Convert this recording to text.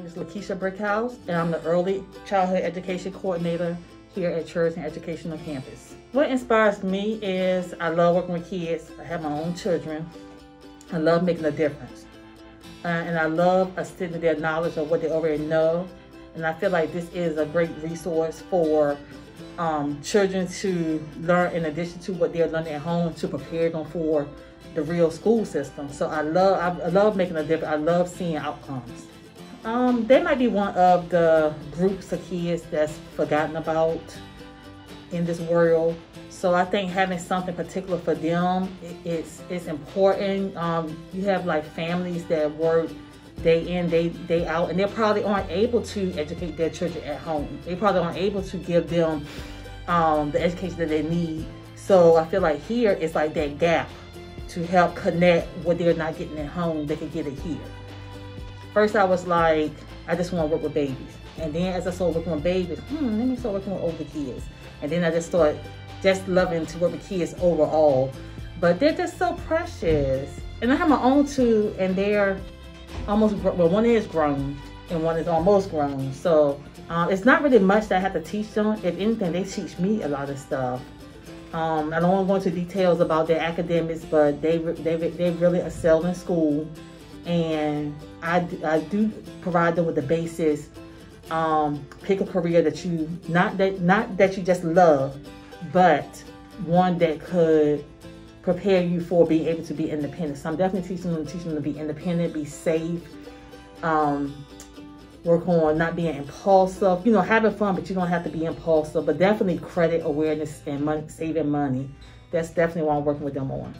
name is La'Kesha Brickhouse, and I'm the Early Childhood Education Coordinator here at Churchton Educational Campus. What inspires me is I love working with kids. I have my own children. I love making a difference. Uh, and I love extending their knowledge of what they already know. And I feel like this is a great resource for um, children to learn in addition to what they're learning at home to prepare them for the real school system. So I love I love making a difference. I love seeing outcomes. Um, they might be one of the groups of kids that's forgotten about in this world. So I think having something particular for them, it's it's important. Um, you have like families that work day in, day day out, and they probably aren't able to educate their children at home. They probably aren't able to give them um, the education that they need. So I feel like here it's like that gap to help connect what they're not getting at home, they can get it here. First, I was like, I just want to work with babies. And then as I started working with babies, hmm, let me start working with older kids. And then I just started just loving to work with kids overall. But they're just so precious. And I have my own two, and they're almost, well, one is grown and one is almost grown. So um, it's not really much that I have to teach them. If anything, they teach me a lot of stuff. Um, I don't want to go into details about their academics, but they they they really excel in school, and I, I do provide them with the basis. Um, pick a career that you not that not that you just love, but one that could prepare you for being able to be independent. So I'm definitely teaching them teaching them to be independent, be safe, um, work on not being impulsive, you know, having fun, but you don't have to be impulsive, but definitely credit awareness and money, saving money. That's definitely what I'm working with them on.